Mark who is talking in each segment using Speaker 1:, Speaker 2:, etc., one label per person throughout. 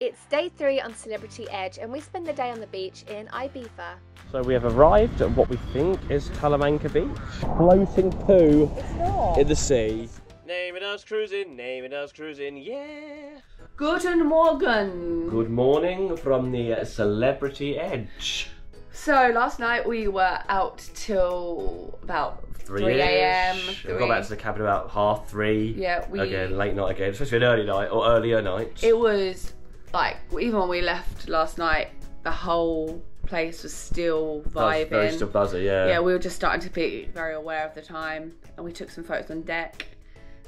Speaker 1: It's day three on Celebrity Edge, and we spend the day on the beach in Ibiza.
Speaker 2: So we have arrived at what we think is Talamanca Beach. Floating poo in the sea. Namy Does Cruising, name it us cruising, yeah.
Speaker 3: Guten Morgen.
Speaker 2: Good morning from the uh, Celebrity Edge.
Speaker 3: So last night we were out till about 3 a.m.
Speaker 2: We got back to the cabin about half three.
Speaker 3: Yeah, we-
Speaker 2: Again, late night again. It's supposed to be an early night or earlier night.
Speaker 3: It was like even when we left last night, the whole place was still vibing.
Speaker 2: very still buzzy, yeah.
Speaker 3: yeah, we were just starting to be very aware of the time, and we took some photos on deck,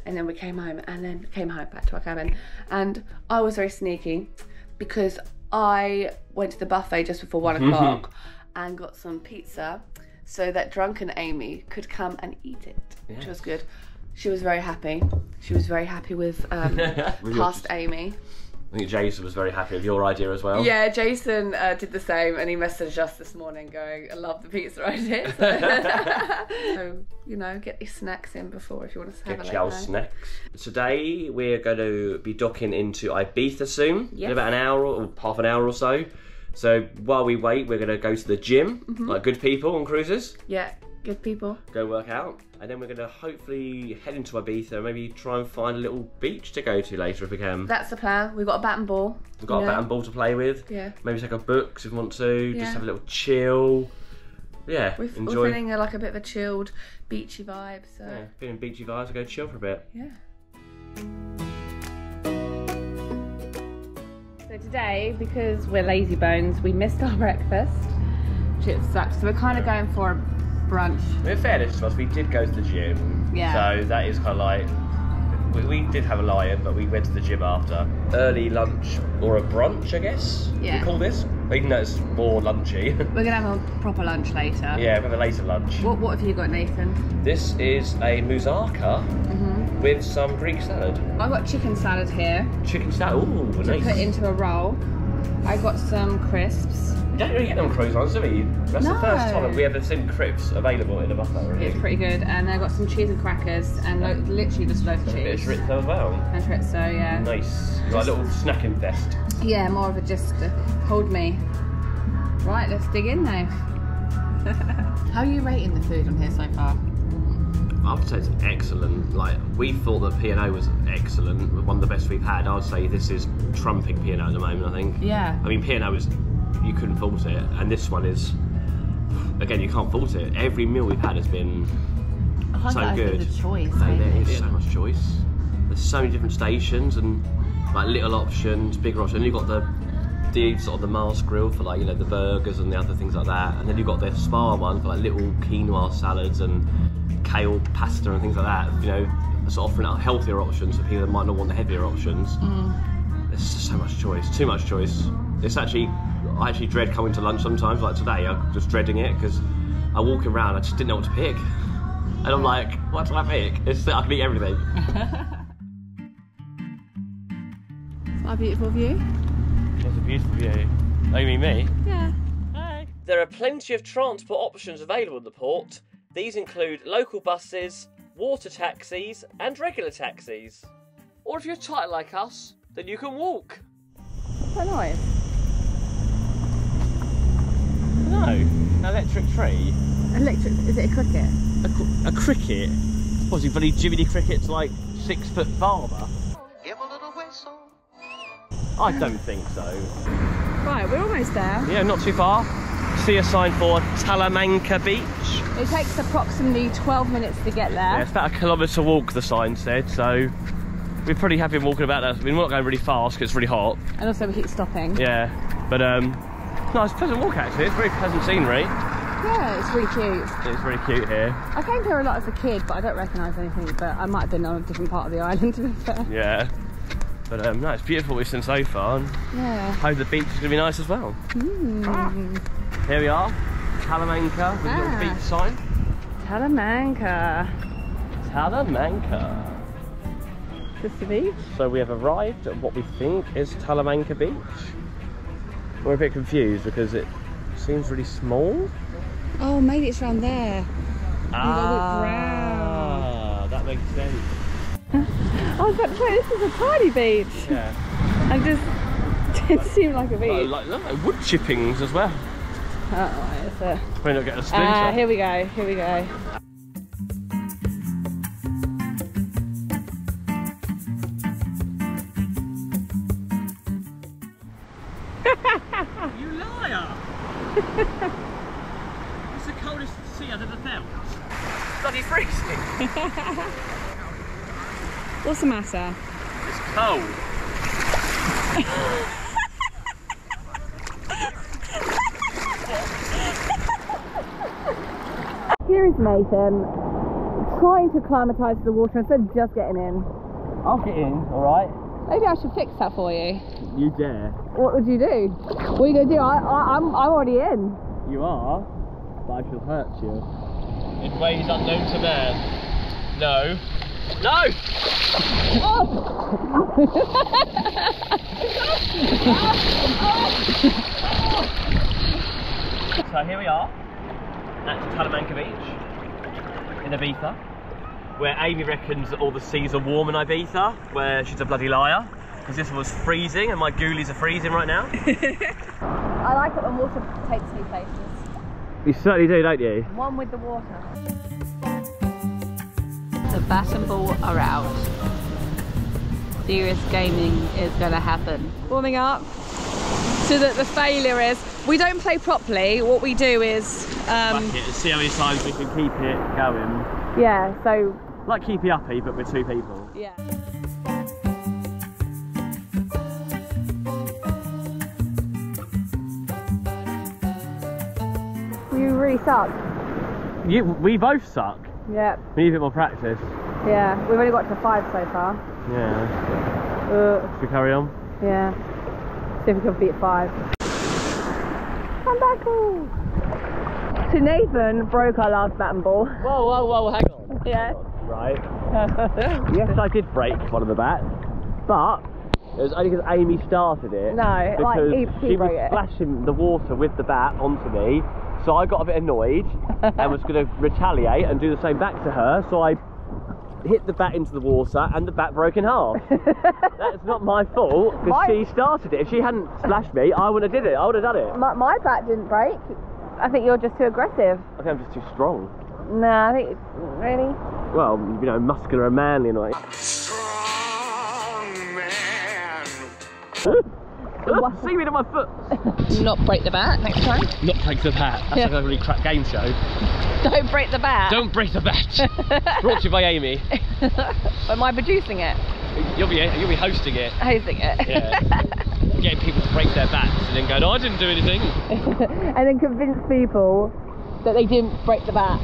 Speaker 3: and then we came home, and then came home back to our cabin, and I was very sneaky because I went to the buffet just before one o'clock and got some pizza, so that drunken Amy could come and eat it, which was good. She was very happy. She was very happy with um, past Amy.
Speaker 2: I think Jason was very happy with your idea as well.
Speaker 3: Yeah, Jason uh, did the same, and he messaged us this morning going, "I love the pizza idea." So, so, you know, get your snacks in before if you want to have
Speaker 2: Get
Speaker 3: a
Speaker 2: your snacks. Today we're going to be docking into Ibiza soon.
Speaker 3: Yes.
Speaker 2: In about an hour or half an hour or so. So while we wait, we're going to go to the gym,
Speaker 3: Mm-hmm.
Speaker 2: like good people on cruises.
Speaker 3: Yeah, good people.
Speaker 2: Go work out, and then we're going to hopefully head into Ibiza and maybe try and find a little beach to go to later if we can.
Speaker 3: That's the plan. We've got a bat and ball.
Speaker 2: We've got
Speaker 3: you
Speaker 2: a
Speaker 3: know?
Speaker 2: bat and ball to play with.
Speaker 3: Yeah.
Speaker 2: Maybe take our books if we want to.
Speaker 3: Yeah.
Speaker 2: Just have a little chill. Yeah,
Speaker 3: We've,
Speaker 2: enjoy.
Speaker 3: We're feeling like a bit of a chilled, beachy vibe. So
Speaker 2: yeah, feeling beachy vibes. We'll go chill for a bit.
Speaker 3: yeah.
Speaker 4: So today, because we're lazy bones, we missed our breakfast, which sucks. So we're kind of going for a brunch.
Speaker 2: In fairness to us, we did go to the gym.
Speaker 4: Yeah.
Speaker 2: So that is kind of like. We, we did have a lion, but we went to the gym after. Early lunch or a brunch, I guess.
Speaker 4: Yeah.
Speaker 2: We call this. Even though it's more lunchy.
Speaker 4: We're gonna have a proper lunch later.
Speaker 2: yeah, we have a later lunch.
Speaker 4: What What have you got, Nathan?
Speaker 2: This is a moussaka
Speaker 4: Mm-hmm.
Speaker 2: with some Greek salad.
Speaker 4: I've got chicken salad here
Speaker 2: Chicken salad. Ooh,
Speaker 4: to
Speaker 2: nice.
Speaker 4: put into a roll. I got some crisps.
Speaker 2: You don't really get them on cruise lines, do we? That's the first time we ever seen crisps available in a buffet. Really.
Speaker 4: It's pretty good, and I got some cheese and crackers, and lo- literally just loads of
Speaker 2: a bit of
Speaker 4: cheese.
Speaker 2: chorizo as well.
Speaker 4: And chorizo, yeah.
Speaker 2: Nice. Like a little snacking fest.
Speaker 4: Yeah, more of a just uh, hold me. Right, let's dig in now. How are you rating the food on here so far?
Speaker 2: I would say it's excellent. Like we thought that P and O was excellent, one of the best we've had. I would say this is trumping P and O at the moment. I think.
Speaker 4: Yeah.
Speaker 2: I mean P and O is you couldn't fault it, and this one is again you can't fault it. Every meal we've had has been so good.
Speaker 4: Choice.
Speaker 2: No, there so much choice. There's so many different stations and like little options, bigger options. And you've got the the sort of the Mars grill for like you know the burgers and the other things like that, and then you've got the spa one for like little quinoa salads and kale pasta and things like that. You know, sort of offering out healthier options for people that might not want the heavier options. There's just so much choice, too much choice. It's actually I actually dread coming to lunch sometimes. Like today, I'm just dreading it because I walk around, I just didn't know what to pick. And I'm like, what do I pick? It's, I can eat everything.
Speaker 4: My beautiful view.
Speaker 2: It's a beautiful view. Oh, you mean me?
Speaker 4: Yeah. Hi.
Speaker 2: There are plenty of transport options available in the port. These include local buses, water taxis, and regular taxis. Or if you're tight like us, then you can walk.
Speaker 4: Quite nice.
Speaker 2: No, an electric tree.
Speaker 4: Electric. Is it a cricket?
Speaker 2: A, cr- a cricket? Was it bloody Jiminy Cricket's like six foot father?
Speaker 5: Give a little whistle.
Speaker 2: I don't think so.
Speaker 4: Right, we're almost there.
Speaker 2: Yeah, not too far. See a sign for Talamanca Beach.
Speaker 4: It takes approximately 12 minutes to get there.
Speaker 2: Yeah, it's about a kilometre walk, the sign said, so we're pretty happy walking about that. I mean, we're not going really fast because it's really hot.
Speaker 4: And also we keep stopping.
Speaker 2: Yeah, but um, no, it's a pleasant walk actually. It's very pleasant scenery.
Speaker 4: Yeah, it's really cute.
Speaker 2: It's really cute here.
Speaker 4: I came here a lot as a kid, but I don't recognise anything. But I might have been on a different part of the island, to be fair.
Speaker 2: Yeah, but um, no, it's beautiful what we've seen so far, and
Speaker 4: Yeah.
Speaker 2: hope the beach is going to be nice as well. Ah. Here we are, Talamanca with a
Speaker 4: Ah.
Speaker 2: little beach sign.
Speaker 4: Talamanca.
Speaker 2: Talamanca.
Speaker 4: This the beach?
Speaker 2: So we have arrived at what we think is Talamanca Beach. We're a bit confused because it seems really small.
Speaker 4: Oh, maybe it's around there.
Speaker 2: Ah, that makes sense.
Speaker 4: I was about to say, this is a tiny beach.
Speaker 2: Yeah.
Speaker 4: I'm just
Speaker 3: it seemed like a
Speaker 2: Oh,
Speaker 3: beach.
Speaker 2: like look, wood chippings as well.
Speaker 3: Oh, it's a...
Speaker 2: Probably not getting a splinter.
Speaker 3: Uh, here we go, here we go.
Speaker 2: It's the coldest sea I've ever felt. Bloody freezing.
Speaker 3: What's the matter?
Speaker 2: It's cold.
Speaker 3: Here is Nathan trying to acclimatise to the water instead of just getting in.
Speaker 2: I'll get in, alright?
Speaker 3: Maybe I should fix that for you.
Speaker 2: You dare.
Speaker 3: What would you do? What are you gonna do? I, I, I'm, I'm already in.
Speaker 2: You are, but I shall hurt you. In ways unknown to man. No. No! Oh! so here we are at Talamanca Beach in Ibiza, where Amy reckons that all the seas are warm in Ibiza, where she's a bloody liar. Because this was freezing and my ghoulies are freezing right now.
Speaker 3: I like it when water takes me places.
Speaker 2: You certainly do, don't you?
Speaker 3: One with the water.
Speaker 6: The bat and ball are out. Serious gaming is going to happen.
Speaker 3: Warming up. So that the failure is we don't play properly. What we do is, um,
Speaker 2: it see how many times we can keep it going.
Speaker 3: yeah. So
Speaker 2: Like keepy uppy, but with two people.
Speaker 3: yeah. You really suck.
Speaker 2: You, we both suck.
Speaker 3: Yeah,
Speaker 2: We need a bit more practice.
Speaker 3: yeah. We've only got to five so far.
Speaker 2: Yeah.
Speaker 3: Uh,
Speaker 2: Should we carry on?
Speaker 3: yeah. See if we can beat five. Come back all. So Nathan broke our last bat and ball.
Speaker 2: Whoa, whoa, whoa, hang on.
Speaker 3: Yeah.
Speaker 2: Right. yes, I did break one of the bats, but it was only because Amy started it.
Speaker 3: No, like,
Speaker 2: because
Speaker 3: he- he
Speaker 2: she was
Speaker 3: it.
Speaker 2: splashing the water with the bat onto me, so I got a bit annoyed and was going to retaliate and do the same back to her. So I hit the bat into the water and the bat broke in half. That's not my fault because
Speaker 3: My-
Speaker 2: she started it. If she hadn't slashed me, I wouldn't have did it. I would have done it.
Speaker 3: My, my bat didn't break. I think you're just too aggressive.
Speaker 2: I think I'm just too strong.
Speaker 3: No, I think really.
Speaker 2: Well, you know, muscular and manly in a way.
Speaker 7: Strong man.
Speaker 2: Seaweed on my foot.
Speaker 3: Not break the bat next time.
Speaker 2: Not break the bat. That's
Speaker 3: Yeah.
Speaker 2: like a really crap game show.
Speaker 3: Don't break the bat.
Speaker 2: Don't break the bat. Brought to you by Amy.
Speaker 3: Am I producing it?
Speaker 2: You'll be you'll be hosting it.
Speaker 3: Hosting it.
Speaker 2: Yeah. Getting people to break their bats and then go, no, oh, I didn't do anything.
Speaker 3: and then convince people that they didn't break the bat.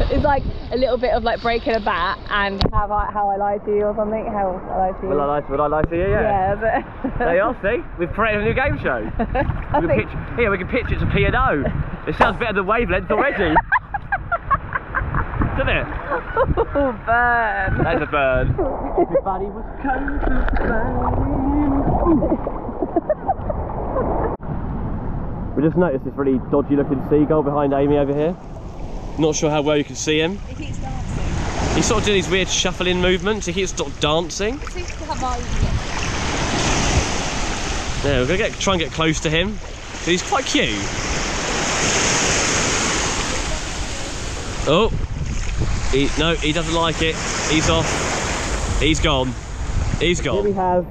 Speaker 3: It's like a little bit of like breaking a bat and have I, how I lied to you or something. How I lied to you.
Speaker 2: Will I lie to, will I lie to you? Yeah.
Speaker 3: yeah, but
Speaker 2: There you are, see? We've created a new game show. We can
Speaker 3: think
Speaker 2: pitch, here, we can pitch it to P&O. It sounds better than Wavelength already. Doesn't it?
Speaker 3: oh, burn.
Speaker 2: That's a bird. Everybody was coming to bow. We just noticed this really dodgy looking seagull behind Amy over here. Not sure how well you can see him.
Speaker 3: He keeps dancing.
Speaker 2: He's sort of doing these weird shuffling movements. He keeps sort of dancing.
Speaker 3: It seems to have eyes.
Speaker 2: Yeah, we're gonna get try and get close to him. He's quite cute. Oh, he, no, he doesn't like it. He's off. He's gone. He's gone. Here we have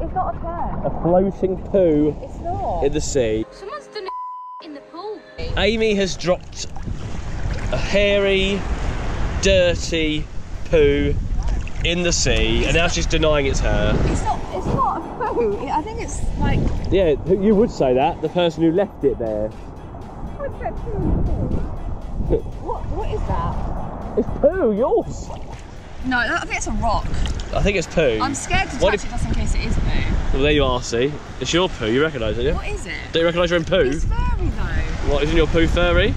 Speaker 3: It's not a bird.
Speaker 2: a floating poo
Speaker 3: It's not.
Speaker 2: in the sea.
Speaker 6: Someone's done it in the pool.
Speaker 2: Amy has dropped a hairy, dirty poo in the sea, and now she's denying it's her.
Speaker 3: It's not. It's not a poo. I think it's like.
Speaker 2: Yeah, you would say that. The person who left it there.
Speaker 3: What's that poo? What? What is that?
Speaker 2: It's poo, yours.
Speaker 3: No, I think it's a rock.
Speaker 2: I think it's poo.
Speaker 3: I'm scared to
Speaker 2: What
Speaker 3: touch
Speaker 2: if-
Speaker 3: it just in case it is poo.
Speaker 2: Well, there you are, see. It's your poo, you recognise it, yeah?
Speaker 3: What is it?
Speaker 2: Don't you recognise your own poo?
Speaker 3: It's furry though.
Speaker 2: What, isn't your poo furry?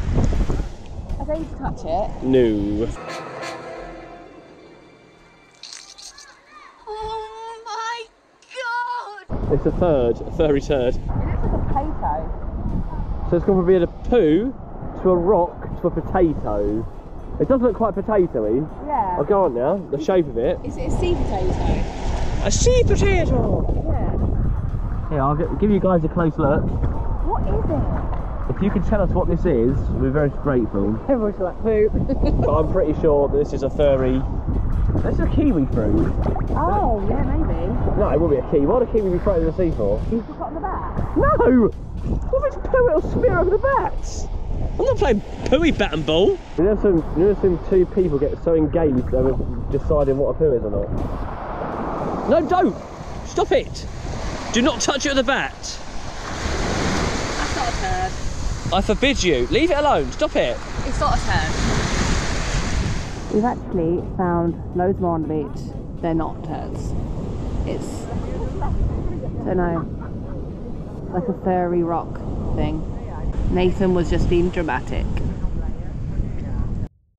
Speaker 3: I don't to touch it.
Speaker 2: No.
Speaker 6: Oh my god!
Speaker 2: It's a third, a furry turd.
Speaker 3: It looks like a potato.
Speaker 2: So it's gone from being a poo to a rock to a potato. It does look quite potatoey.
Speaker 3: Yeah.
Speaker 2: I'll go on now, the shape of it.
Speaker 3: Is it a sea potato?
Speaker 2: A sea potato!
Speaker 3: Yeah.
Speaker 2: Here, I'll give you guys a close look.
Speaker 4: What is it?
Speaker 2: If you could tell us what this is, we're very grateful.
Speaker 4: Everyone's like poop.
Speaker 2: but I'm pretty sure this is a furry. This is a kiwi fruit.
Speaker 4: oh, oh yeah, maybe.
Speaker 2: No, it won't be a kiwi. What would a kiwi be thrown in the sea for?
Speaker 4: You've got on the back.
Speaker 2: No! What if it's poo? It'll smear over the bats. I'm not playing pooey bat and ball. You know, some, you know, some two people get so engaged over deciding what a poo is or not. No, don't! Stop it! Do not touch it with a bat.
Speaker 4: That's not a turd.
Speaker 2: I forbid you. Leave it alone. Stop it.
Speaker 4: It's not a turd. We've actually found loads more on the beach. They're not turds. It's, I don't know, like a furry rock thing. Nathan was just being dramatic.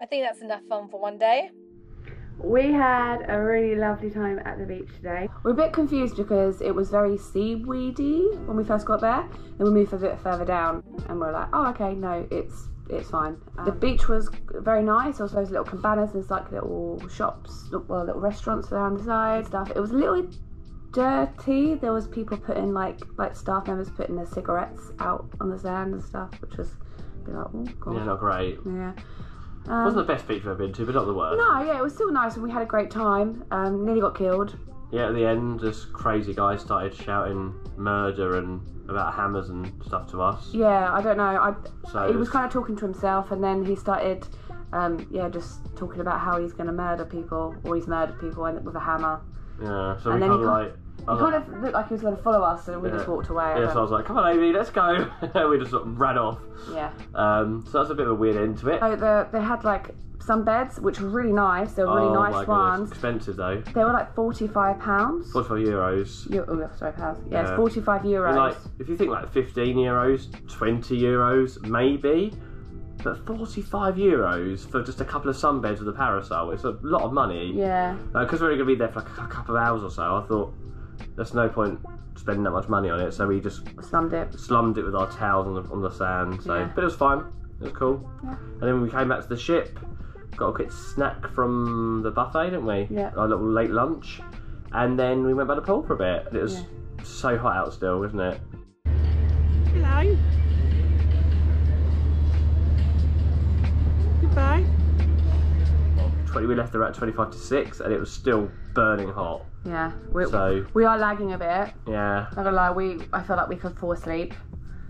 Speaker 1: I think that's enough fun for one day.
Speaker 3: We had a really lovely time at the beach today. We're a bit confused because it was very seaweedy when we first got there. Then we moved a bit further down and we're like, oh, okay, no, it's it's fine. the um, beach was very nice. Also, those little cabanas, there's like little shops, well, little restaurants around the side, stuff. It was a little dirty. There was people putting like like staff members putting their cigarettes out on the sand and stuff, which was a bit like, oh god.
Speaker 2: Yeah, not great.
Speaker 3: Yeah.
Speaker 2: Wasn't the best beach I've ever been to, but not the worst.
Speaker 3: No, yeah, it was still nice and we had a great time. Um, nearly got killed.
Speaker 2: Yeah, at the end, this crazy guy started shouting murder and about hammers and stuff to us.
Speaker 3: Yeah, I don't know. I
Speaker 2: So
Speaker 3: he was kind of talking to himself, and then he started, um, yeah, just talking about how he's going to murder people, or he's murdered people and- with a hammer.
Speaker 2: Yeah, so
Speaker 3: And
Speaker 2: we
Speaker 3: then
Speaker 2: kind of
Speaker 3: he
Speaker 2: like.
Speaker 3: He kind of looked like he was going to follow us, and we just walked away.
Speaker 2: Yeah, so I was like, come on, Amy, let's go. we just sort of ran off.
Speaker 3: yeah.
Speaker 2: Um, so that's a bit of a weird end to it.
Speaker 3: So the, they had like some beds, which were really nice. They were really
Speaker 2: oh my
Speaker 3: nice ones.
Speaker 2: expensive though.
Speaker 3: They were like forty-five pounds.
Speaker 2: 45 euros.
Speaker 3: Eu- oh, sorry, pounds. Yeah, it's forty-five euros.
Speaker 2: And, Like, if you think like 15 euros, 20 euros, maybe. But 45 euros for just a couple of sunbeds with a parasol, it's a lot of money.
Speaker 3: yeah.
Speaker 2: Because we're going to be there for like a couple of hours or so, I thought there's no point spending that much money on it, so we just
Speaker 3: Slummed it.
Speaker 2: slummed it with our towels on the, on the sand. So,
Speaker 3: Yeah.
Speaker 2: but it was fine. It was cool.
Speaker 3: Yeah.
Speaker 2: And then we came back to the ship, got a quick snack from the buffet, didn't we?
Speaker 3: Yeah.
Speaker 2: Our little late lunch, and then we went by the pool for a bit. It was so hot out still, wasn't it?
Speaker 4: Hello. Goodbye.
Speaker 2: 20, we left there at 25 to 6, and it was still burning hot.
Speaker 3: Yeah. We,
Speaker 2: So
Speaker 3: we are lagging a bit.
Speaker 2: yeah,
Speaker 3: Not gonna lie, we I feel like we could fall asleep.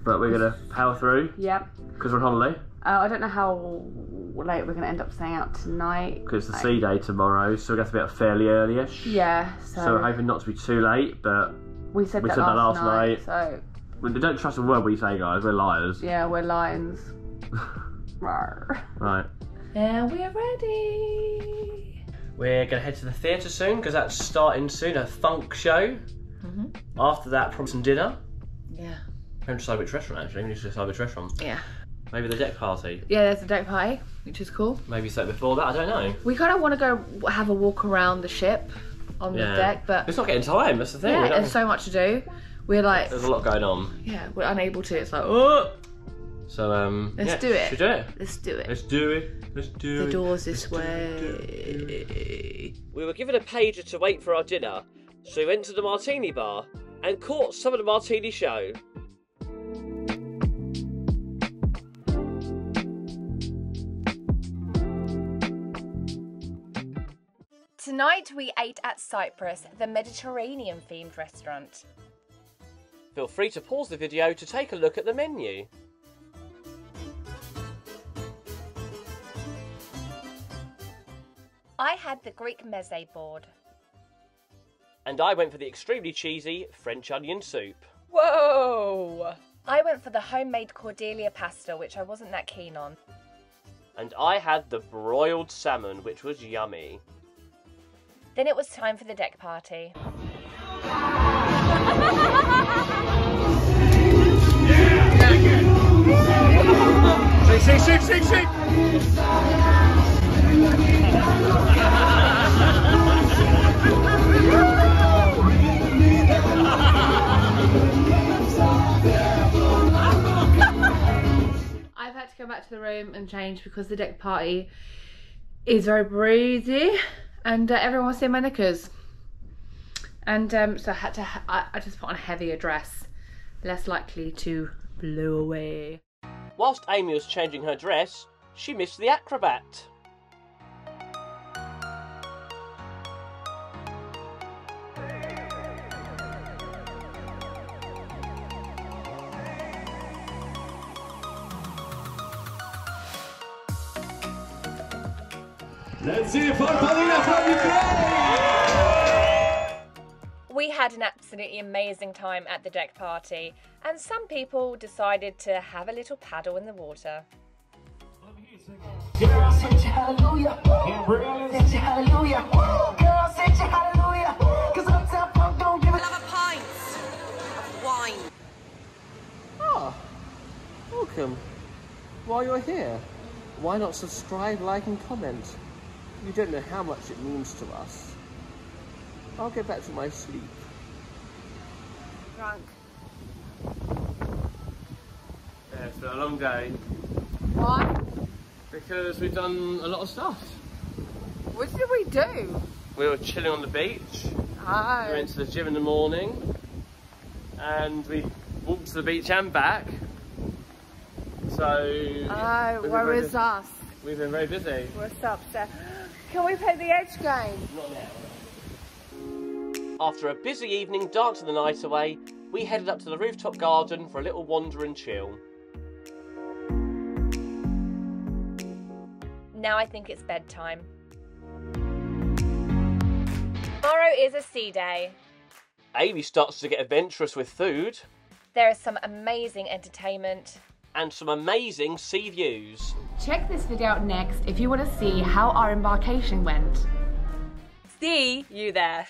Speaker 2: but we're gonna power through
Speaker 3: Yep.
Speaker 2: because we're on holiday.
Speaker 3: Uh, I don't know how late we're gonna end up staying out tonight.
Speaker 2: Because it's the sea day tomorrow, so we're have to be up fairly early-ish.
Speaker 3: Yeah. So,
Speaker 2: So we're hoping not to be too late, but
Speaker 3: we said
Speaker 2: we
Speaker 3: that
Speaker 2: said that
Speaker 3: last,
Speaker 2: last
Speaker 3: night,
Speaker 2: night.
Speaker 3: So
Speaker 2: we don't trust a word we say, guys. We're liars.
Speaker 3: yeah, we're lions. Rawr.
Speaker 2: Right.
Speaker 3: And we're ready.
Speaker 2: We're going to head to the theatre soon because that's starting soon, a funk show. Mhm. After that, probably some dinner.
Speaker 3: Yeah.
Speaker 2: We haven't decided which restaurant actually. We need to decide which restaurant.
Speaker 3: Yeah.
Speaker 2: Maybe the deck party.
Speaker 3: Yeah, there's a deck party, which is cool.
Speaker 2: Maybe so before that. I don't know.
Speaker 3: We kind of want to go have a walk around the ship on
Speaker 2: Yeah.
Speaker 3: the deck, but
Speaker 2: It's not getting time. That's the thing.
Speaker 3: yeah,
Speaker 2: We
Speaker 3: there's so much to do. We're like,
Speaker 2: There's a lot going on.
Speaker 3: yeah, we're unable to. It's like, oh,
Speaker 2: So um.
Speaker 3: Let's
Speaker 2: yeah,
Speaker 3: do it.
Speaker 2: Should we do it.
Speaker 3: let's do it.
Speaker 2: Let's do it. Let's do
Speaker 3: The
Speaker 2: it.
Speaker 3: The door's this
Speaker 2: Let's do it, do
Speaker 3: way.
Speaker 2: We were given a pager to wait for our dinner, so we went to the martini bar and caught some of the martini show.
Speaker 1: Tonight we ate at Cyprus, the Mediterranean themed restaurant.
Speaker 2: Feel free to pause the video to take a look at the menu.
Speaker 1: I had the Greek meze board.
Speaker 2: And I went for the extremely cheesy French onion soup.
Speaker 1: Whoa! I went for the homemade Cordelia pasta, which I wasn't that keen on.
Speaker 2: And I had the broiled salmon, which was yummy.
Speaker 1: Then it was time for the deck party.
Speaker 5: Shake, shake, shake, shake, shake.
Speaker 3: I've had to go back to the room and change because the deck party is very breezy and uh, everyone wants to see my knickers. And um, so I had to, I, I just put on a heavier dress, less likely to blow away.
Speaker 2: Whilst Amy was changing her dress, she missed the acrobat.
Speaker 5: Let's see it for Paulina from Ukraine!
Speaker 1: We had an absolutely amazing time at the deck party, and some people decided to have a little paddle in the water.
Speaker 8: Girl, sing hallelujah. Sing hallelujah. Girl, sing hallelujah. Cause Uptown Funk don't give a
Speaker 9: have a pint of wine.
Speaker 2: Ah, welcome. While you're here, why not subscribe, like, and comment? You don't know how much it means to us. I'll get back to my sleep.
Speaker 3: Drunk.
Speaker 2: Yeah, it's been a long day
Speaker 3: Why?
Speaker 2: because we've done a lot of stuff.
Speaker 3: What did we do?
Speaker 2: We were chilling on the beach. We
Speaker 3: Oh.
Speaker 2: went to the gym in the morning, and we walked to the beach and back. So.
Speaker 3: Oh,
Speaker 2: we've been very busy.
Speaker 3: us?
Speaker 2: We've been very busy.
Speaker 3: What's up, Steph? Can we play the edge game?
Speaker 2: Not now. After a busy evening dancing the night away, we headed up to the rooftop garden for a little wander and chill.
Speaker 1: Now I think it's bedtime. Tomorrow is a sea day.
Speaker 2: Amy starts to get adventurous with food
Speaker 1: There is some amazing entertainment.
Speaker 2: And some amazing sea views.
Speaker 3: Check this video out next if you want to see how our embarkation went.
Speaker 1: See you there.